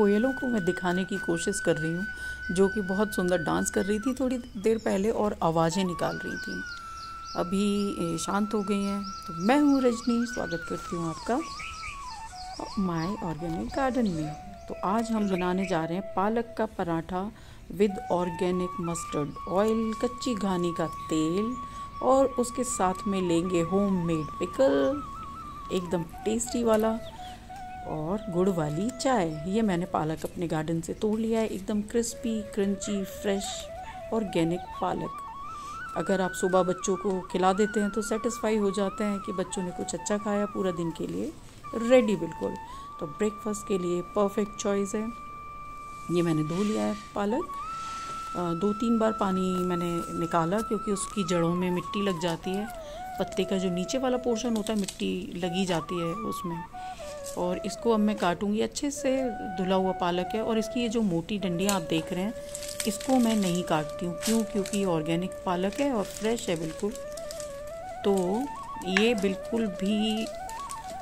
कोयलों को मैं दिखाने की कोशिश कर रही हूँ, जो कि बहुत सुंदर डांस कर रही थी थोड़ी देर पहले और आवाज़ें निकाल रही थी। अभी शांत हो गई हैं। तो मैं हूँ रजनी, स्वागत करती हूँ आपका माय ऑर्गेनिक गार्डन में। तो आज हम बनाने जा रहे हैं पालक का paratha with organic mustard oil, कच्ची घानी का तेल, और उसके साथ में लेंगे होम मेड पिकल, एकदम टेस्टी वाला। और गुड़ वाली चाय। ये मैंने पालक अपने गार्डन से तोड़ लिया है, एकदम क्रिस्पी क्रंची फ्रेश ऑर्गेनिक पालक। अगर आप सुबह बच्चों को खिला देते हैं तो सेटिस्फाई हो जाते हैं कि बच्चों ने कुछ अच्छा खाया पूरा दिन के लिए। रेडी बिल्कुल। तो ब्रेकफास्ट के लिए परफेक्ट चॉइस है। ये मैंने धो लिया है पालक। दो तीन बार पानी मैंने निकाला क्योंकि उसकी जड़ों में मिट्टी लग जाती है। पत्ते का जो नीचे वाला पोर्शन होता है, मिट्टी लगी जाती है उसमें। और इसको अब मैं काटूँगी। अच्छे से धुला हुआ पालक है और इसकी ये जो मोटी डंडियाँ आप देख रहे हैं, इसको मैं नहीं काटती हूँ। क्यों? क्योंकि ऑर्गेनिक पालक है और फ्रेश है बिल्कुल। तो ये बिल्कुल भी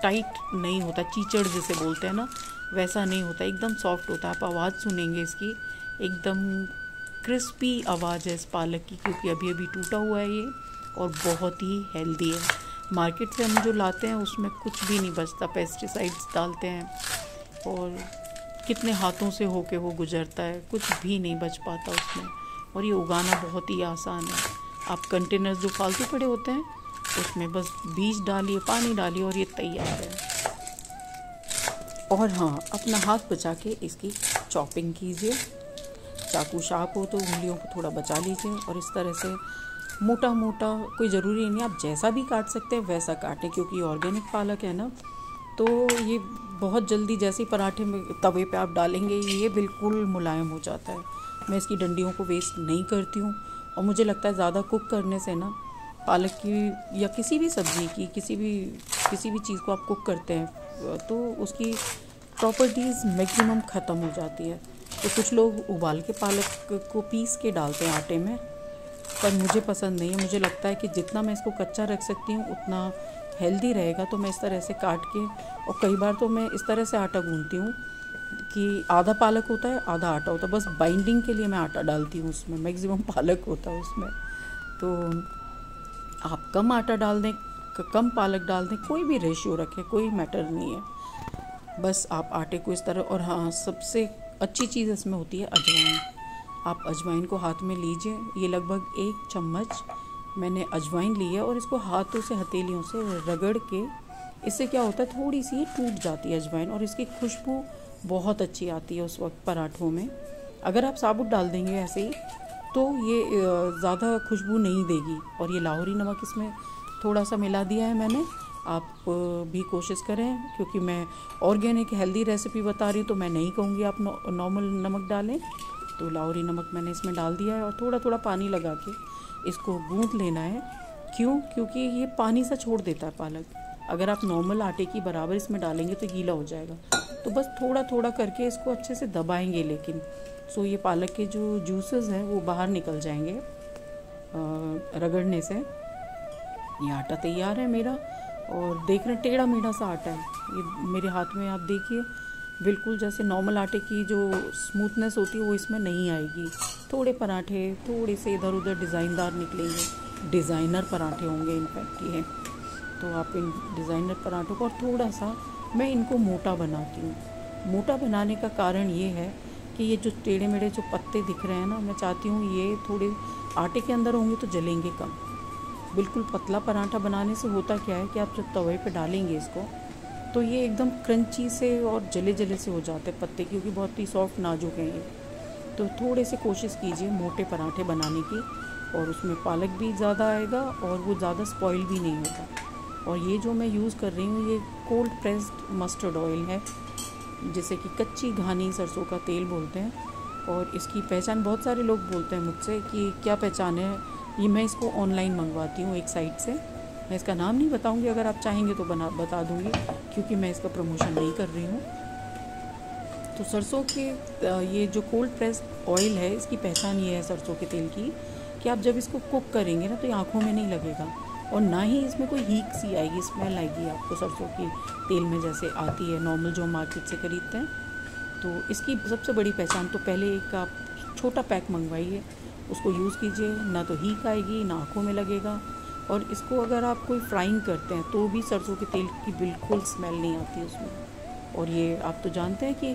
टाइट नहीं होता, चीचड़ जिसे बोलते हैं ना, वैसा नहीं होता। एकदम सॉफ्ट होता है। आप आवाज़ सुनेंगे इसकी। एकदम क्रिस्पी आवाज़ है इस पालक की, क्योंकि अभी अभी टूटा हुआ है ये और बहुत ही हेल्दी है। मार्केट से हम जो लाते हैं, उसमें कुछ भी नहीं बचता। पेस्टिसाइड्स डालते हैं और कितने हाथों से होके वो गुजरता है, कुछ भी नहीं बच पाता उसमें। और ये उगाना बहुत ही आसान है। आप कंटेनर्स जो फालतू पड़े होते हैं, उसमें बस बीज डालिए, पानी डालिए और ये तैयार है। और हाँ अपना हाथ बचा के इसकी चॉपिंग कीजिए। चाकू शार्प हो तो उंगलियों को थोड़ा बचा लीजिए और इस तरह से मोटा मोटा कोई ज़रूरी नहीं, आप जैसा भी काट सकते हैं, वैसा काटें, क्योंकि ऑर्गेनिक पालक है ना। तो ये बहुत जल्दी जैसे ही पराठे में, तवे पे आप डालेंगे, ये बिल्कुल मुलायम हो जाता है। मैं इसकी डंडियों को वेस्ट नहीं करती हूँ, और मुझे लगता है ज़्यादा कुक करने से ना, पालक की या किसी भी सब्ज़ी की, किसी भी किसी भी चीज़ को आप कुक करते हैं तो उसकी प्रॉपर्टीज़ मैक्सिमम ख़त्म हो जाती है। तो कुछ लोग उबाल के पालक को पीस के डालते हैं आटे में पर मुझे पसंद नहीं है। मुझे लगता है कि जितना मैं इसको कच्चा रख सकती हूँ, उतना हेल्दी रहेगा। तो मैं इस तरह से काट के और कई बार तो मैं इस तरह से आटा गूंदती हूँ कि आधा पालक होता है, आधा आटा होता है। बस बाइंडिंग के लिए मैं आटा डालती हूँ उसमें। मैक्सिमम पालक होता है उसमें। तो आप कम आटा डाल दें कम पालक डाल दें। कोई भी रेशियो रखें, कोई मैटर नहीं है। बस आप आटे को इस तरह, और हाँ सबसे अच्छी चीज़ इसमें होती है अजवाइन। आप अजवाइन को हाथ में लीजिए। ये लगभग एक चम्मच मैंने अजवाइन ली है और इसको हाथों से, हथेलियों से रगड़ के, इससे क्या होता है, थोड़ी सी टूट जाती है अजवाइन और इसकी खुशबू बहुत अच्छी आती है उस वक्त पराठों में। अगर आप साबुत डाल देंगे ऐसे ही तो ये ज़्यादा खुशबू नहीं देगी। और ये लाहौरी नमक इसमें थोड़ा सा मिला दिया है मैंने। आप भी कोशिश करें, क्योंकि मैं ऑर्गेनिक हेल्दी रेसिपी बता रही हूँ तो मैं नहीं कहूँगी आप नॉर्मल नमक डालें। तो लाहौरी नमक मैंने इसमें डाल दिया है और थोड़ा थोड़ा पानी लगा के इसको गूँथ लेना है। क्यों? क्योंकि ये पानी सा छोड़ देता है पालक। अगर आप नॉर्मल आटे की बराबर इसमें डालेंगे तो गीला हो जाएगा। तो बस थोड़ा थोड़ा करके इसको अच्छे से दबाएँगे लेकिन। सो ये पालक के जो जूसेस हैं, वो बाहर निकल जाएँगे रगड़ने से। ये आटा तैयार है मेरा और देख रहे हैं टेढ़ा मेढ़ा सा आटा है। ये मेरे हाथ में, आप देखिए। बिल्कुल जैसे नॉर्मल आटे की जो स्मूथनेस होती है, वो इसमें नहीं आएगी। थोड़े पराठे, थोड़े से इधर उधर डिज़ाइनदार निकलेंगे। डिज़ाइनर पराठे होंगे इनफैक्ट ये तो आप इन डिज़ाइनर पराठों को, और थोड़ा सा मैं इनको मोटा बनाती हूँ। मोटा बनाने का कारण ये है कि ये जो टेढ़े मेढ़े जो पत्ते दिख रहे हैं ना, मैं चाहती हूँ ये थोड़े आटे के अंदर होंगे तो जलेंगे कम। बिल्कुल पतला पराठा बनाने से होता क्या है कि आप जब तवे पे डालेंगे इसको तो ये एकदम क्रंची से और जले जले से हो जाते हैं पत्ते, क्योंकि बहुत ही सॉफ्ट नाजुक हैं ये। तो थोड़े से कोशिश कीजिए मोटे पराठे बनाने की, और उसमें पालक भी ज़्यादा आएगा और वो ज़्यादा स्पॉइल भी नहीं होगा। और ये जो मैं यूज़ कर रही हूँ, ये कोल्ड प्रेस्ड मस्टर्ड ऑयल है, जिसे कि कच्ची घानी सरसों का तेल बोलते हैं। और इसकी पहचान बहुत सारे लोग बोलते हैं मुझसे कि क्या पहचान है। ये मैं इसको ऑनलाइन मंगवाती हूँ एक साइट से। मैं इसका नाम नहीं बताऊँगी, अगर आप चाहेंगे तो बना, बता दूँगी, क्योंकि मैं इसका प्रमोशन नहीं कर रही हूँ। तो सरसों के ये जो कोल्ड प्रेस ऑयल है, इसकी पहचान ये है सरसों के तेल की, कि आप जब इसको कुक करेंगे ना तो ये आँखों में नहीं लगेगा। और ना ही इसमें कोई हीक सी आएगी स्मेल आएगी आपको सरसों की तेल में जैसे आती है नॉर्मल जो मार्केट से खरीदते हैं। तो इसकी सबसे बड़ी पहचान तो पहले एक आप छोटा पैक मंगवाइए, उसको यूज़ कीजिए, ना तो हीक आएगी, ना आँखों में लगेगा। और इसको अगर आप कोई फ्राइंग करते हैं तो भी सरसों के तेल की बिल्कुल स्मेल नहीं आती उसमें। और ये आप तो जानते हैं कि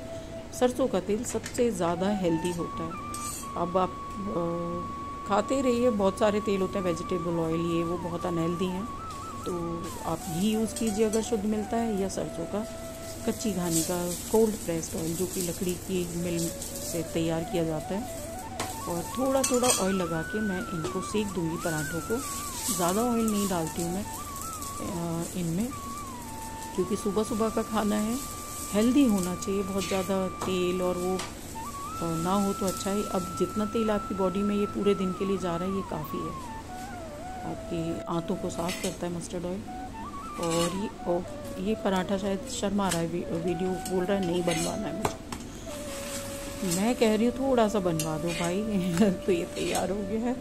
सरसों का तेल सबसे ज़्यादा हेल्दी होता है। अब आप आ, खाते रहिए बहुत सारे तेल होते हैं वेजिटेबल ऑयल ये वो बहुत अनहेल्दी हैं। तो आप घी यूज़ कीजिए अगर शुद्ध मिलता है या सरसों का कच्ची घानी का कोल्ड प्रेस्ड ऑयल जो कि लकड़ी की मिल से तैयार किया जाता है। और थोड़ा थोड़ा ऑयल लगा के मैं इनको सेक दूँगी पराठों को। ज़्यादा ऑयल नहीं डालती हूँ मैं इनमें क्योंकि सुबह सुबह का खाना है। हेल्दी होना चाहिए बहुत ज़्यादा तेल और वो ना हो तो अच्छा है। अब जितना तेल आपकी बॉडी में ये पूरे दिन के लिए जा रहा है ये काफ़ी है। आपकी आंतों को साफ़ करता है मस्टर्ड ऑयल और ये ओ, ये पराठा शायद शर्मा रहा है वीडियो बोल रहा है नहीं बनवाना है मुझे। मैं कह रही हूँ, थोड़ा सा बनवा दो भाई। तो ये तैयार हो गया है।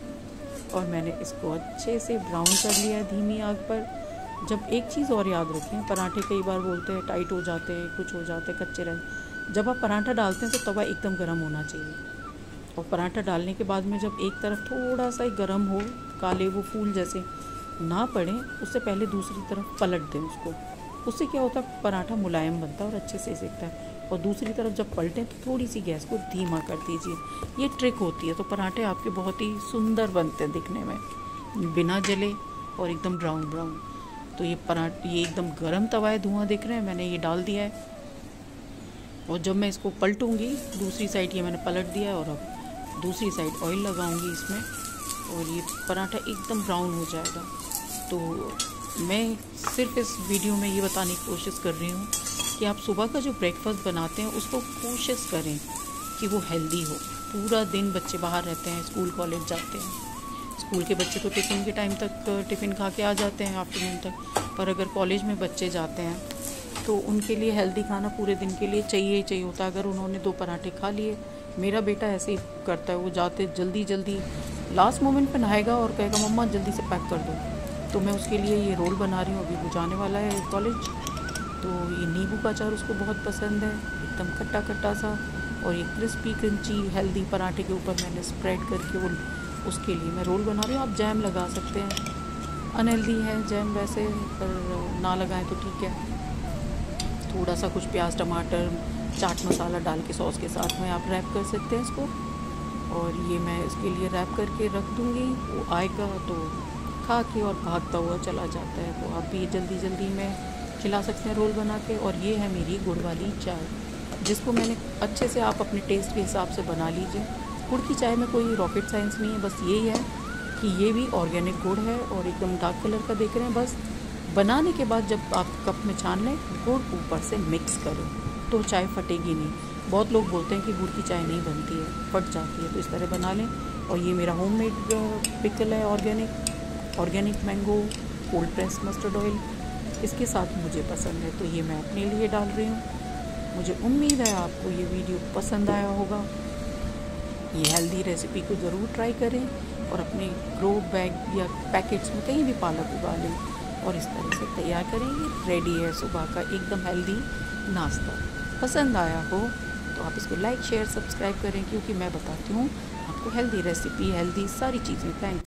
और मैंने इसको अच्छे से ब्राउन कर लिया है धीमी आग पर। जब एक चीज़ और याद रखें, पराठे कई बार बोलते हैं टाइट हो जाते हैं, कुछ हो जाते हैं, कच्चे रह जब आप पराठा डालते हैं तो तवा एकदम गर्म होना चाहिए। और पराठा डालने के बाद में जब एक तरफ़ थोड़ा सा ही गर्म हो, काले वो फूल जैसे ना पड़े, उससे पहले दूसरी तरफ़ पलट दें उसको। उससे क्या होता है, पराठा मुलायम बनता है और अच्छे से सेकता है। और दूसरी तरफ़ जब पलटें तो थोड़ी सी गैस को धीमा कर दीजिए। ये ट्रिक होती है तो पराठे आपके बहुत ही सुंदर बनते हैं दिखने में। बिना जले और एकदम ब्राउन ब्राउन तो ये पराठ, ये एकदम गर्म तवा है, धुआँ दिख रहे हैं, मैंने ये डाल दिया है। और जब मैं इसको पलटूँगी, दूसरी साइड ये मैंने पलट दिया है और अब दूसरी साइड ऑयल लगाऊँगी इसमें और ये पराठा एकदम ब्राउन हो जाएगा। तो मैं सिर्फ़ इस वीडियो में ये बताने की कोशिश कर रही हूँ कि आप सुबह का जो ब्रेकफास्ट बनाते हैं, उसको कोशिश करें कि वो हेल्दी हो। पूरा दिन बच्चे बाहर रहते हैं स्कूल कॉलेज जाते हैं। स्कूल के बच्चे तो टिफ़िन के टाइम तक टिफ़िन खा के आ जाते हैं आफ्टरनून तक। पर अगर कॉलेज में बच्चे जाते हैं तो उनके लिए हेल्दी खाना पूरे दिन के लिए चाहिए ही चाहिए होता है। अगर उन्होंने दो पराठे खा लिए, मेरा बेटा ऐसे ही करता है, वो जाते जल्दी जल्दी लास्ट मोमेंट पर नहाएगा और कहेगा, मम्मा, जल्दी से पैक कर दो। तो मैं उसके लिए ये रोल बना रही हूँ। अभी वो जाने वाला है कॉलेज तो ये नींबू का अचार उसको बहुत पसंद है, एकदम खट्टा खट्टा सा और ये क्रिस्पी क्रंची हेल्दी पराठे के ऊपर मैंने स्प्रेड करके वो उसके लिए मैं रोल बना रही हूँ। आप जैम लगा सकते हैं। अनहेल्दी है जैम वैसे, पर ना लगाएँ तो ठीक है। थोड़ा सा कुछ प्याज, टमाटर, चाट मसाला डाल के सॉस के साथ में आप रैप कर सकते हैं इसको। और ये मैं इसके लिए रैप करके रख दूँगी। वो आएगा तो खा के और भागता हुआ चला जाता है। तो आप भी जल्दी जल्दी में खिला सकते हैं रोल बना के और ये है मेरी गुड़ वाली चाय, जिसको मैंने अच्छे से आप अपने टेस्ट के हिसाब से बना लीजिए। गुड़ की चाय में कोई रॉकेट साइंस नहीं है, बस यही है कि ये भी ऑर्गेनिक गुड़ है और एकदम डार्क कलर का देख रहे हैं। बस बनाने के बाद जब आप कप में छान लें, गुड़ ऊपर से मिक्स करें तो चाय फटेगी नहीं। बहुत लोग बोलते हैं कि गुड़ की चाय नहीं बनती है, फट जाती है तो इस तरह बना लें। और ये मेरा होम मेड पिकल है organic organic mango cold press mustard oil इसके साथ मुझे पसंद है तो ये मैं अपने लिए डाल रही हूँ। मुझे उम्मीद है आपको ये वीडियो पसंद आया होगा। ये हेल्दी रेसिपी को ज़रूर ट्राई करें और अपने ग्रो बैग या पैकेट्स में कहीं भी पालक उगा लें और इस तरह से तैयार करें रेडी है सुबह का एकदम हेल्दी नाश्ता। पसंद आया हो तो आप इसको लाइक शेयर सब्सक्राइब करें, क्योंकि मैं बताती हूँ आपको हेल्दी रेसिपी हेल्दी सारी चीज़ें। थैंक